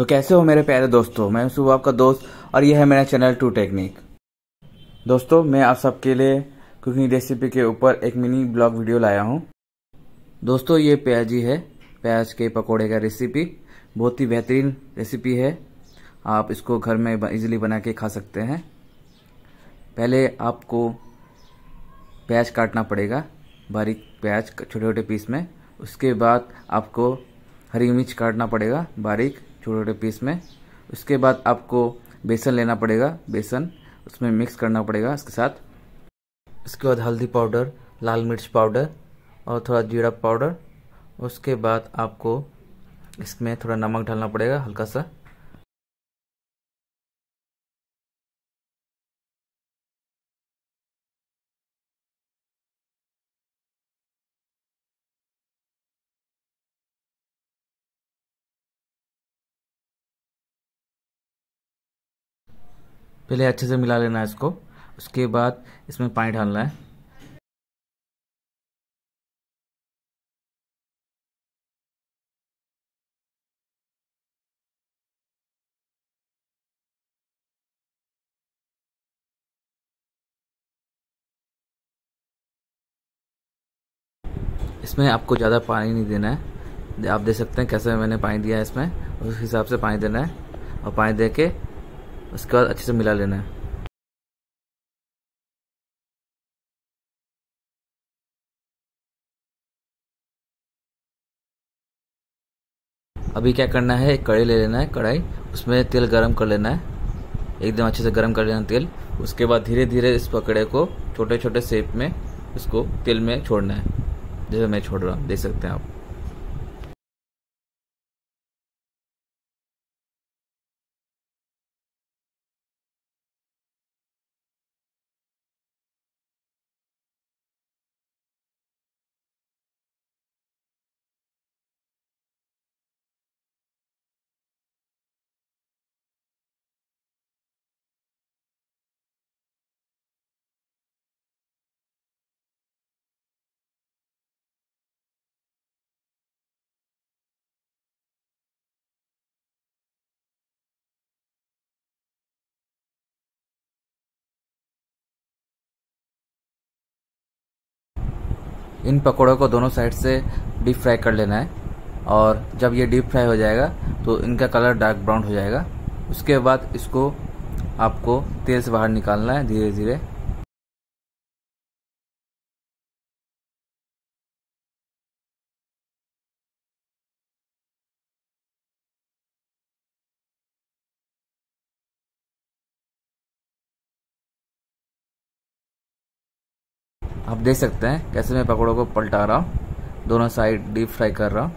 तो कैसे हो मेरे प्यारे दोस्तों? मैं हूँ आपका दोस्त और यह है मेरा चैनल टू टेक्निक दोस्तों, मैं आप सबके लिए कुकिंग रेसिपी के ऊपर एक मिनी ब्लॉग वीडियो लाया हूँ। दोस्तों, ये प्याजी है, प्याज के पकोड़े का रेसिपी। बहुत ही बेहतरीन रेसिपी है। आप इसको घर में इजीली बना के खा सकते हैं। पहले आपको प्याज काटना पड़ेगा, बारीक प्याज छोटे छोटे पीस में। उसके बाद आपको हरी मिर्च काटना पड़ेगा, बारीक। छोटे छोटे पीस में। उसके बाद आपको बेसन लेना पड़ेगा, बेसन। उसमें मिक्स करना पड़ेगा इसके साथ। उसके बाद हल्दी पाउडर लाल मिर्च पाउडर और थोड़ा जीरा पाउडर उसके बाद आपको इसमें थोड़ा नमक डालना पड़ेगा हल्का सा। पहले अच्छे से मिला लेना है इसको। उसके बाद इसमें पानी डालना है। इसमें आपको ज़्यादा पानी नहीं देना है। आप देख सकते हैं कैसे मैंने पानी दिया है इसमें। उस हिसाब से पानी देना है। और पानी दे के उसके बाद अच्छे से मिला लेना है। अभी क्या करना है, एक ले लेना है, कढ़ाई। उसमें तेल गरम कर लेना है। एकदम अच्छे से गरम कर लेना तेल। उसके बाद धीरे धीरे इस पकड़े को छोटे छोटे शेप में उसको तेल में छोड़ना है। जैसे मैं छोड़ रहा हूँ, देख सकते हैं आप। इन पकौड़ों को दोनों साइड से डीप फ्राई कर लेना है। और जब ये डीप फ्राई हो जाएगा तो इनका कलर डार्क ब्राउन हो जाएगा। उसके बाद इसको आपको तेल से बाहर निकालना है धीरे धीरे आप देख सकते हैं कैसे मैं पकौड़ों को पलटा रहा हूँ। दोनों साइड डीप फ्राई कर रहा हूँ।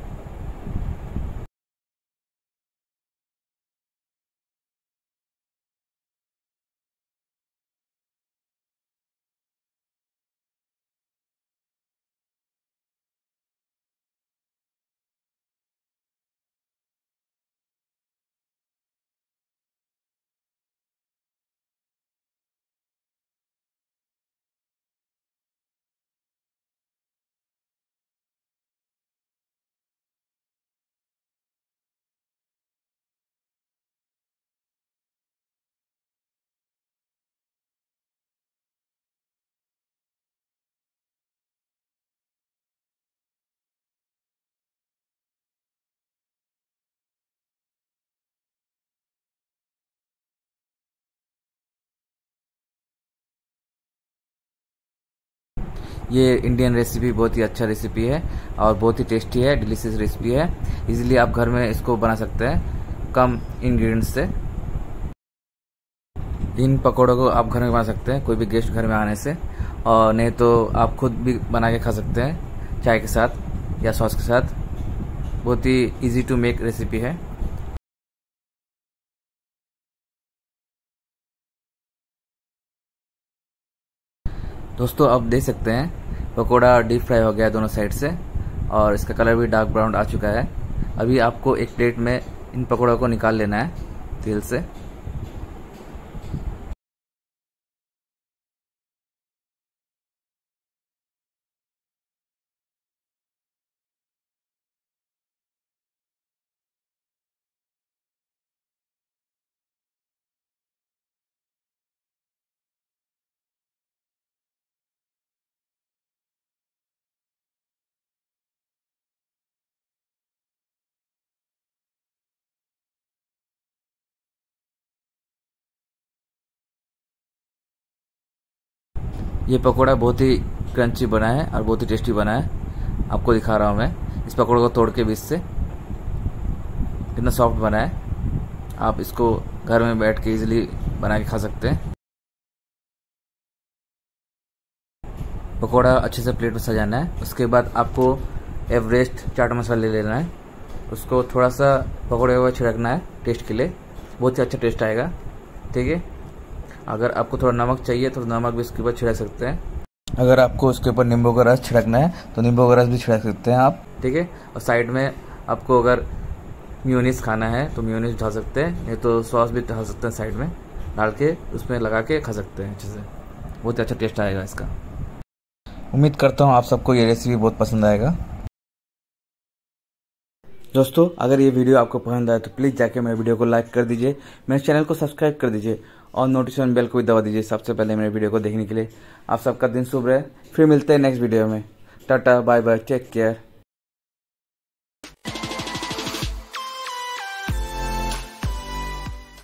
ये इंडियन रेसिपी बहुत ही अच्छा रेसिपी है और बहुत ही टेस्टी है डिलीशियस रेसिपी है। इजीली आप घर में इसको बना सकते हैं कम इंग्रेडिएंट्स से। इन पकौड़ों को आप घर में बना सकते हैं, कोई भी गेस्ट घर में आने से। और नहीं तो आप खुद भी बना के खा सकते हैं, चाय के साथ या सॉस के साथ। बहुत ही इजी टू मेक रेसिपी है। दोस्तों, आप देख सकते हैं, पकोड़ा डीप फ्राई हो गया दोनों साइड से, और इसका कलर भी डार्क ब्राउन आ चुका है। अभी आपको एक प्लेट में इन पकौड़ों को निकाल लेना है, तेल से। ये पकौड़ा बहुत ही क्रंची बना है और बहुत ही टेस्टी बना है। आपको दिखा रहा हूँ मैं। इस पकौड़े को तोड़ के बीच से कितना सॉफ्ट बना है। आप इसको घर में बैठ के इजीली बना के खा सकते हैं। पकौड़ा अच्छे से प्लेट में सजाना है। उसके बाद आपको एवरेस्ट चाट मसाला ले लेना है। उसको थोड़ा सा पकौड़े हुए छिड़कना है टेस्ट के लिए। बहुत ही अच्छा टेस्ट आएगा। ठीक है? अगर आपको थोड़ा नमक चाहिए तो नमक भी इसके ऊपर छिड़क सकते हैं। अगर आपको उसके ऊपर नींबू का रस छिड़कना है तो नींबू का रस भी छिड़क सकते हैं आप। ठीक है? और साइड में आपको अगर म्यूनिस खाना है तो म्यूनिस डाल सकते हैं नहीं तो सॉस भी डाल सकते हैं साइड में डाल के उसमें लगा के खा सकते हैं अच्छे से। बहुत अच्छा टेस्ट आएगा इसका। उम्मीद करता हूँ आप सबको ये रेसिपी बहुत पसंद आएगा। दोस्तों अगर ये वीडियो आपको पसंद आए तो प्लीज़ जाके मेरे वीडियो को लाइक कर दीजिए मेरे चैनल को सब्सक्राइब कर दीजिए और नोटिफिकेशन बेल को भी दबा दीजिए सबसे पहले मेरे वीडियो को देखने के लिए। आप सबका दिन शुभ रहे। फिर मिलते हैं नेक्स्ट वीडियो में। Tata bye bye take care